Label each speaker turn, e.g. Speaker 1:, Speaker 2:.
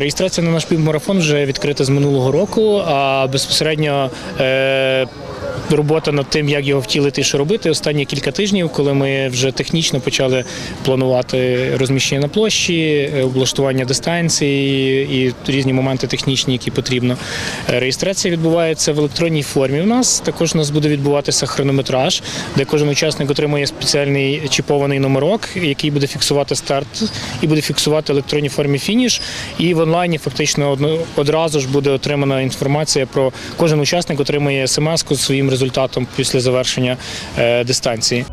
Speaker 1: Реєстрація на наш півмарафон вже відкрита з минулого року, а безпосередньо е, робота над тим, як його втілити що робити, останні кілька тижнів, коли ми вже технічно почали планувати розміщення на площі, е, облаштування дистанції і різні моменти технічні, які потрібно. Е, Реєстрація відбувається в електронній формі. У нас також у нас буде відбуватися хронометраж, де кожен учасник отримує спеціальний чіпований номерок, який буде фіксувати старт і буде фіксувати в електронній формі фініш. І в онлайні фактично одразу ж буде отримана інформація про кожен учасник отримує смс-ку своїм результатом після завершення е, дистанції.